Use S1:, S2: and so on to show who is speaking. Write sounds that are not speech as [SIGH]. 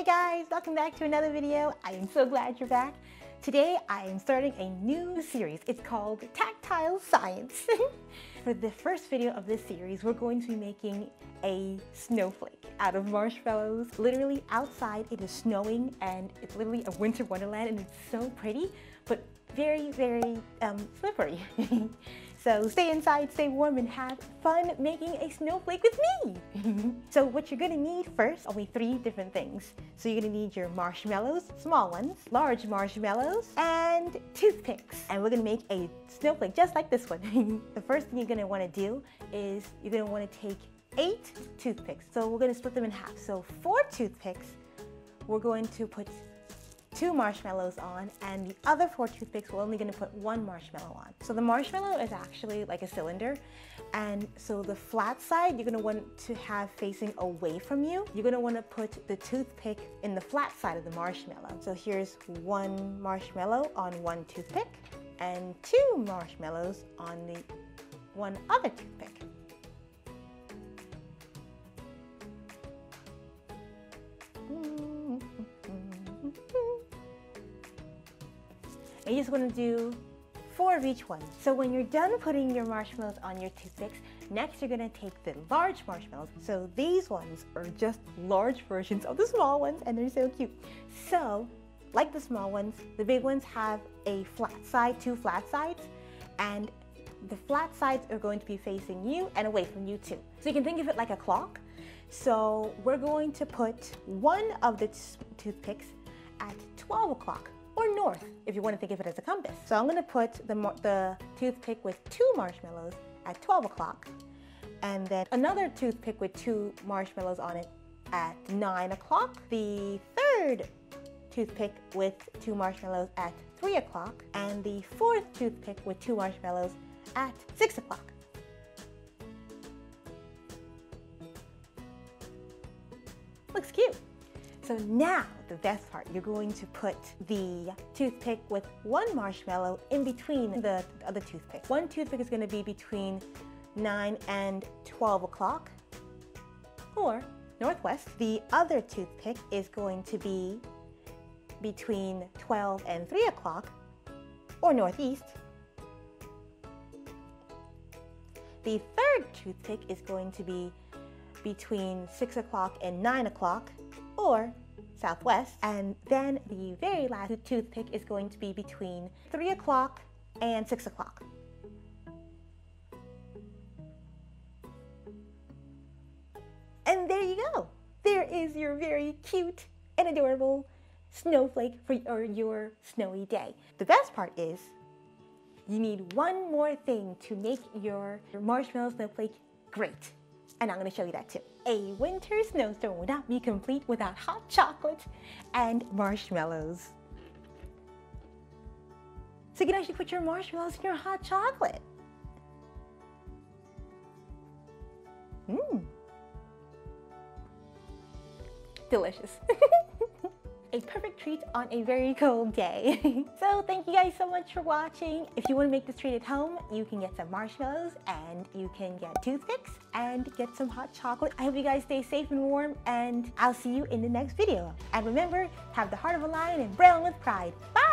S1: Hey guys, welcome back to another video. I am so glad you're back. Today I am starting a new series. It's called Tactile Science. [LAUGHS] For the first video of this series, we're going to be making a snowflake out of marshmallows. Literally outside it is snowing and it's literally a winter wonderland and it's so pretty, but very, very um, slippery. [LAUGHS] so stay inside, stay warm, and have fun making a snowflake with me. [LAUGHS] so what you're gonna need first, only three different things. So you're gonna need your marshmallows, small ones, large marshmallows, and toothpicks. And we're gonna make a snowflake just like this one. [LAUGHS] the first thing you're gonna wanna do is you're gonna wanna take eight toothpicks. So we're gonna split them in half. So four toothpicks, we're going to put two marshmallows on and the other four toothpicks we're only going to put one marshmallow on. So the marshmallow is actually like a cylinder and so the flat side you're going to want to have facing away from you. You're going to want to put the toothpick in the flat side of the marshmallow. So here's one marshmallow on one toothpick and two marshmallows on the one other toothpick. You just want to do four of each one. So when you're done putting your marshmallows on your toothpicks, next you're going to take the large marshmallows. So these ones are just large versions of the small ones and they're so cute. So like the small ones, the big ones have a flat side, two flat sides, and the flat sides are going to be facing you and away from you too. So you can think of it like a clock. So we're going to put one of the toothpicks at 12 o'clock or north if you want to think of it as a compass. So I'm going to put the, the toothpick with two marshmallows at 12 o'clock and then another toothpick with two marshmallows on it at 9 o'clock. The third toothpick with two marshmallows at 3 o'clock and the fourth toothpick with two marshmallows at 6 o'clock. Looks cute. So now the best part, you're going to put the toothpick with one marshmallow in between the other toothpick. One toothpick is going to be between 9 and 12 o'clock or northwest. The other toothpick is going to be between 12 and 3 o'clock or northeast. The third toothpick is going to be between 6 o'clock and 9 o'clock or southwest. And then the very last toothpick is going to be between 3 o'clock and 6 o'clock. And there you go. There is your very cute and adorable snowflake for your, your snowy day. The best part is you need one more thing to make your, your marshmallow snowflake great and I'm going to show you that too. A winter snowstorm would not be complete without hot chocolate and marshmallows. So you can actually put your marshmallows in your hot chocolate. Mmm. Delicious. [LAUGHS] a perfect treat on a very [LAUGHS] cold day. [LAUGHS] so thank you guys so much for watching. If you want to make this treat at home, you can get some marshmallows and you can get toothpicks and get some hot chocolate. I hope you guys stay safe and warm and I'll see you in the next video. And remember, have the heart of a lion and braille with pride. Bye!